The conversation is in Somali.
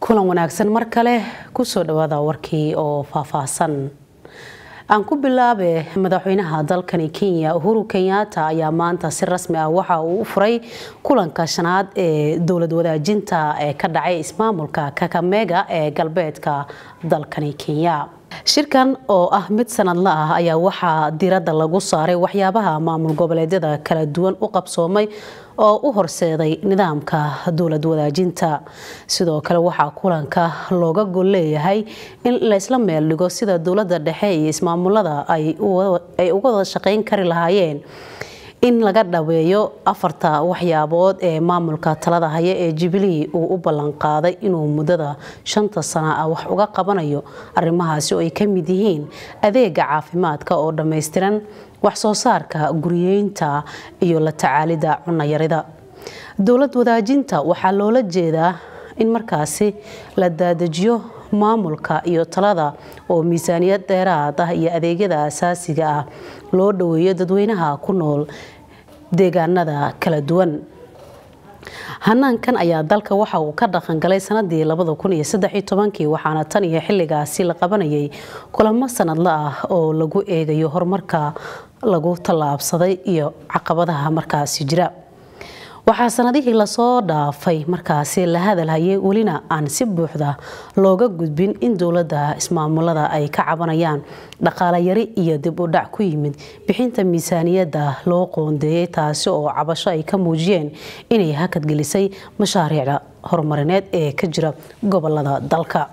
kulan wanaagsan. Mar kale ku soo dhawaada warkii oo faahfaahsan. Aan ku bilaabe madaxweynaha dalkani kenya uhuru kenyatta ayaa maanta si rasmi ah waxa uu u furay kulanka shanaad ee dowlad wadaajinta ee ka dhacay ismaamulka kakamega ee galbeedka dalkani kenya shirkan oo ah mid sanadla ah ayaa waxaa diradda lagu saaray waxyaabaha maamul goboleedyada kala duwan u qabsoomay oo u horseeday nidaamka dowlad wadaajinta. Sidoo kale waxaa kulanka looga gol leeyahay in laysla meel dhigo sida dowladda dhexe iyo ismaamulada ay uga wada shaqeyn kari lahaayeen in laga dhaweeyo afarta waxyaabood ee maamulka talada haya ee jubilee uu u ballanqaaday inuu muddada shanta sana ah wax uga qabanayo arrimahaasi oo ay ka mid yihiin adeega caafimaadka oo dhammaystiran wax soo saarka guriyeynta iyo la tacaalida cunayarida dowlad wadaajinta waxaa loola jeedaa in markaasi la daadajiyo maamulka iyo talada oo miisaaniyad dheeraad ah iyo adeegyada asaasiga ah loo dhoweeyo dadweynaha ku nool deegaanada kala duwan. Hanaankan ayaa dalka waxa uu ka dhaqangalay sanadii waxaana tan iyo xilligaasi la qabanayay kulamo sanadla ah oo lagu eegayo horumarka lagu tallaabsaday iyo caqabadaha markaasi jira waxaa sanadihii la soo dhaafay markaasi la hadalhayay welina aan si buuxda looga gudbin in dowladda ismaamulada ay ka cabanayaan dhaqaale yari iyo dib u dhac ku yimid bixinta miisaaniyadda loo qoondeeyey taasi oo cabasho ay ka muujiyeen inay hakadgelisay mashaariicda horumarineed ee ka jira gobollada dalka